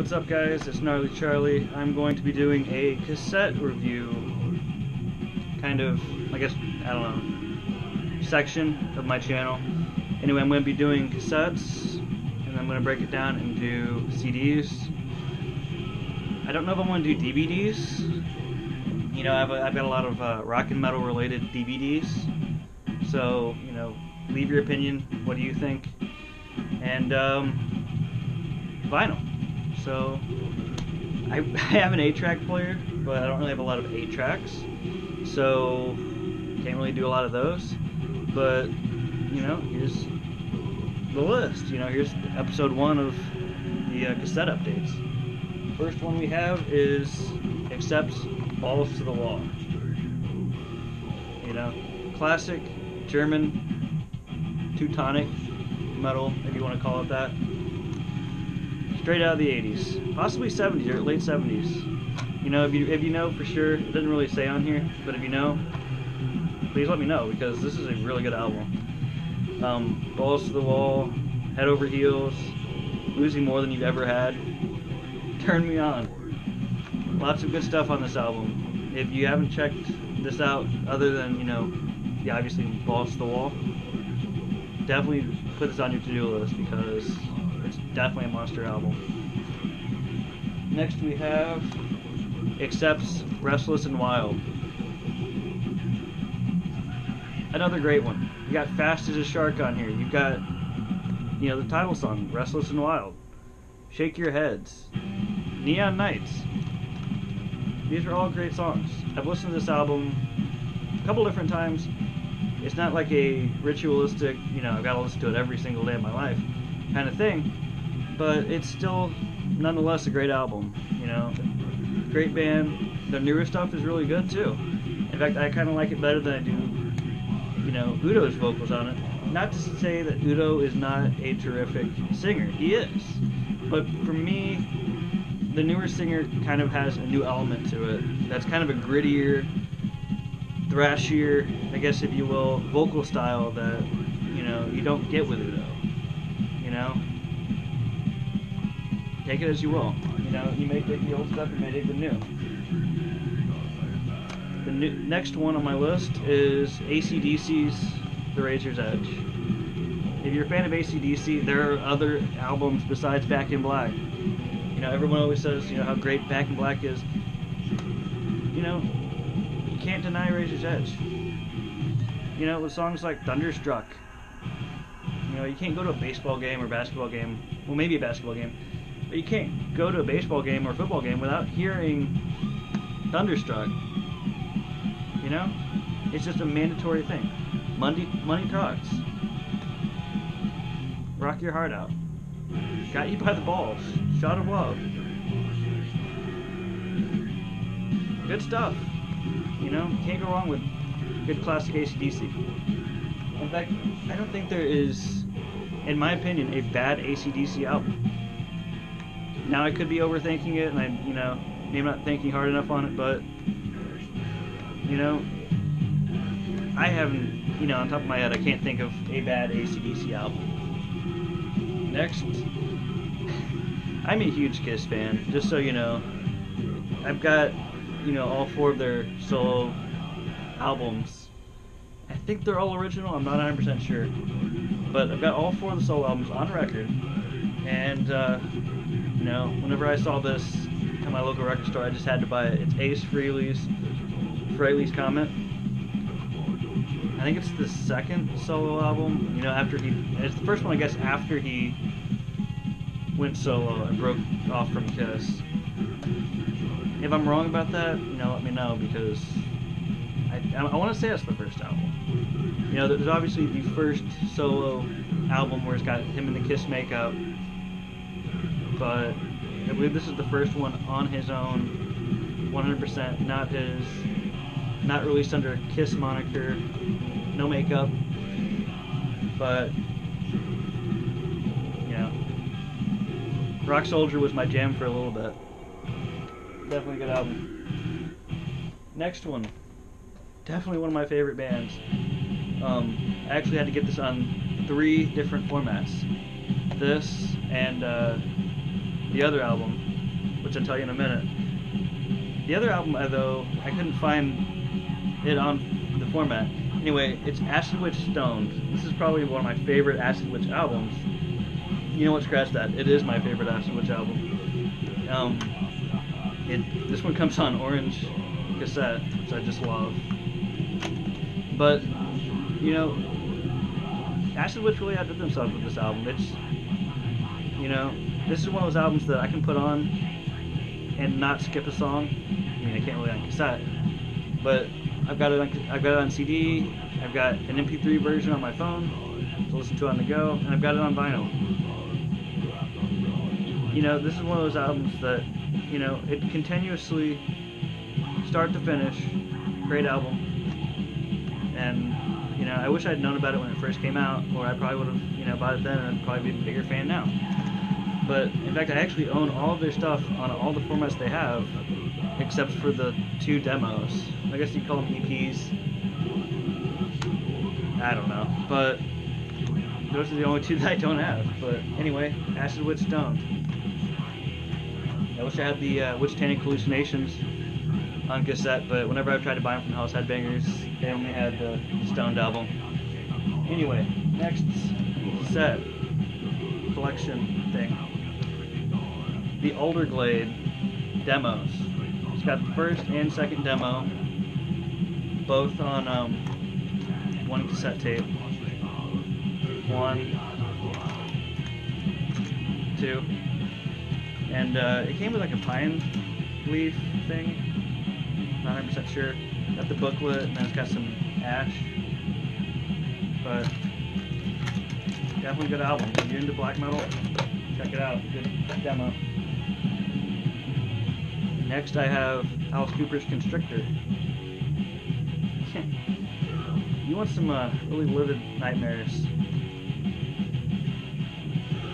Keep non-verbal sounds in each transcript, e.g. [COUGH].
What's up guys, it's Gnarly Charlie. I'm going to be doing a cassette review, kind of, I guess, I don't know, section of my channel. Anyway, I'm going to be doing cassettes, and I'm going to break it down into CDs. I don't know if I'm going to do DVDs. You know, I've, I've got a lot of uh, rock and metal related DVDs. So, you know, leave your opinion. What do you think? And, um, vinyl. So I, [LAUGHS] I have an 8-track player, but I don't really have a lot of 8 tracks, so can't really do a lot of those. But you know, here's the list. You know, here's episode one of the uh, cassette updates. First one we have is Accept's balls to the wall. You know, classic German Teutonic metal, if you want to call it that straight out of the 80s, possibly 70s or late 70s. You know, if you if you know for sure, it doesn't really say on here, but if you know, please let me know because this is a really good album. Um, balls to the wall, head over heels, losing more than you've ever had. Turn me on. Lots of good stuff on this album. If you haven't checked this out, other than you know, yeah, obviously balls to the wall, definitely put this on your to-do list because definitely a monster album. Next we have Accept's Restless and Wild. Another great one. You got Fast as a Shark on here. You've got, you know, the title song, Restless and Wild. Shake Your Heads. Neon Nights. These are all great songs. I've listened to this album a couple different times. It's not like a ritualistic, you know, I've got to listen to it every single day of my life kind of thing. But it's still, nonetheless, a great album. You know, great band. Their newer stuff is really good too. In fact, I kind of like it better than I do, you know, Udo's vocals on it. Not to say that Udo is not a terrific singer. He is. But for me, the newer singer kind of has a new element to it. That's kind of a grittier, thrashier, I guess if you will, vocal style that, you know, you don't get with Udo Take it as you will. You know, you may take the old stuff, you may take the new. The new, next one on my list is ACDC's The Razor's Edge. If you're a fan of ACDC, there are other albums besides Back in Black. You know, everyone always says, you know, how great Back in Black is. You know, you can't deny Razor's Edge. You know, with songs like Thunderstruck, you know, you can't go to a baseball game or basketball game. Well, maybe a basketball game, you can't go to a baseball game or football game without hearing Thunderstruck. You know, it's just a mandatory thing. Monday, money talks. Rock your heart out. Got you by the balls. Shot of love. Good stuff. You know, can't go wrong with good classic ACDC. In fact, I don't think there is in my opinion, a bad ACDC album. Now I could be overthinking it, and I, you know, maybe not thinking hard enough on it, but you know, I haven't, you know, on top of my head, I can't think of a bad ACDC album. Next, [LAUGHS] I'm a huge Kiss fan, just so you know. I've got, you know, all four of their solo albums. I think they're all original. I'm not 100% sure. But I've got all four of the solo albums on record, and uh, you know, whenever I saw this at my local record store, I just had to buy it. It's Ace Frehley's Frehley's Comet. I think it's the second solo album. You know, after he, it's the first one, I guess, after he went solo and broke off from Kiss. If I'm wrong about that, you know, let me know because I, I want to say it's the first album. You know, there's obviously the first solo album where it's got him in the Kiss makeup, but I believe this is the first one on his own, 100%, not his, not released under a Kiss moniker, no makeup, but yeah, Rock Soldier was my jam for a little bit. Definitely a good album. Next one, definitely one of my favorite bands. Um, I actually had to get this on three different formats. This and uh, the other album. which I'll tell you in a minute. The other album, though, I couldn't find it on the format. Anyway, it's Acid Witch Stoned. This is probably one of my favorite Acid Witch albums. You know what? Scratch that. It is my favorite Acid Witch album. Um, it this one comes on orange cassette, which I just love. But you know, Acid Witch really outdid themselves with this album. It's you know, this is one of those albums that I can put on and not skip a song. I mean, I can't really on cassette, but I've got it on I've got it on CD. I've got an MP3 version on my phone to listen to on the go, and I've got it on vinyl. You know, this is one of those albums that you know it continuously, start to finish, great album, and you know I wish I'd known about it when it first came out, or I probably would have you know bought it then, and I'd probably be a bigger fan now. But in fact, I actually own all of their stuff on all the formats they have, except for the two demos. I guess you call them EPs. I don't know, but those are the only two [LAUGHS] that I don't have. But anyway, Acid Witch Stoned. I wish I had the uh, Witchtanic Hellucinations on cassette, but whenever I've tried to buy them from Hells Headbangers, they only had the Stoned album. Anyway, next set collection thing. The Older Glade demos. It's got the first and second demo, both on um, one cassette tape. One, two, and uh, it came with like a pine leaf thing. Not 100% sure. Got the booklet, and then it's got some ash. But definitely good album. If you're into black metal, check it out. Good demo. Next, I have Alice Cooper's Constrictor. [LAUGHS] you want some uh, really livid nightmares?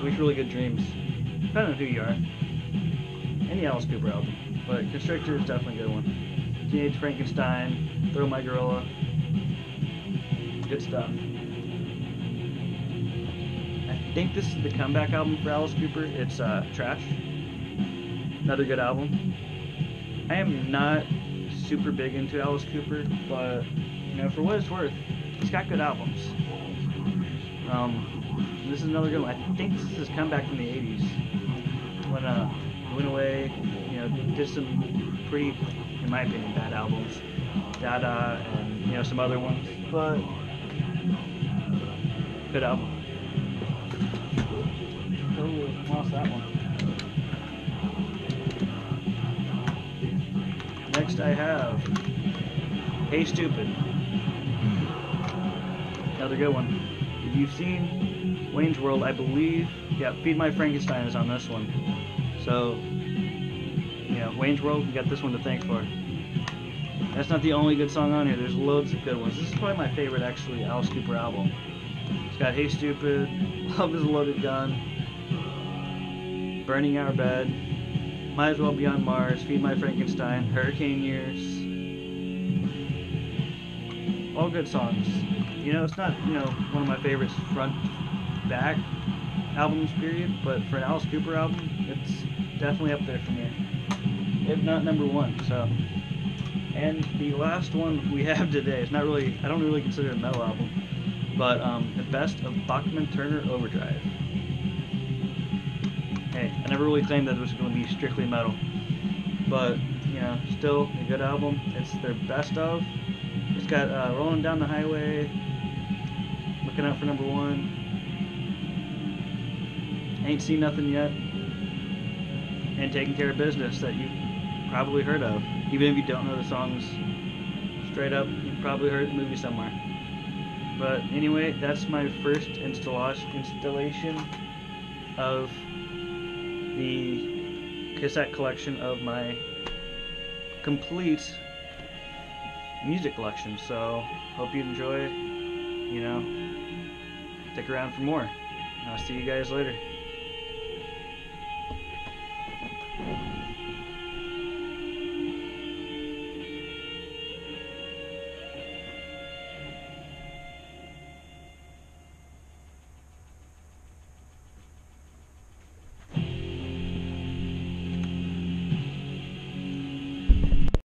Wish really good dreams. Depending on who you are. Any Alice Cooper album. But Constrictor is definitely a good one. Teenage Frankenstein, Thrill My Gorilla. Good stuff. I think this is the comeback album for Alice Cooper. It's uh, Trash. Another good album. I am not super big into Alice Cooper, but you know, for what it's worth, he's got good albums. Um, this is another good one. I think this is his comeback from the '80s when uh, went away. You know, did some pretty, in my opinion, bad albums, Dada, and you know some other ones, but good album. Oh, lost that one. I have Hey Stupid. Another good one. If you've seen Wayne's World, I believe, yeah, Feed My Frankenstein is on this one. So, yeah, Wayne's World, you got this one to thank for. That's not the only good song on here. There's loads of good ones. This is probably my favorite, actually, Alice Cooper album. It's got Hey Stupid, [LAUGHS] Love is a Loaded Gun, Burning Our Bed, Might as Well Be on Mars, Feed My Frankenstein, Hurricane Years. All good songs. You know, it's not, you know, one of my favorites front back albums, period, but for an Alice Cooper album, it's definitely up there for me. If not number one, so. And the last one we have today is not really, I don't really consider it a metal album, but um, the best of Bachman Turner Overdrive. Hey, I never really claimed that it was going to be strictly metal, but you know, still a good album. It's their best of. It's got uh, Rolling Down the Highway, Looking Out for Number One, Ain't Seen Nothing Yet, and Taking Care of Business that you've probably heard of. Even if you don't know the songs straight up, you've probably heard the movie somewhere. But anyway, that's my first installa- installation of the cassette collection of my complete music collection. So, hope you enjoy. You know, stick around for more. I'll see you guys later.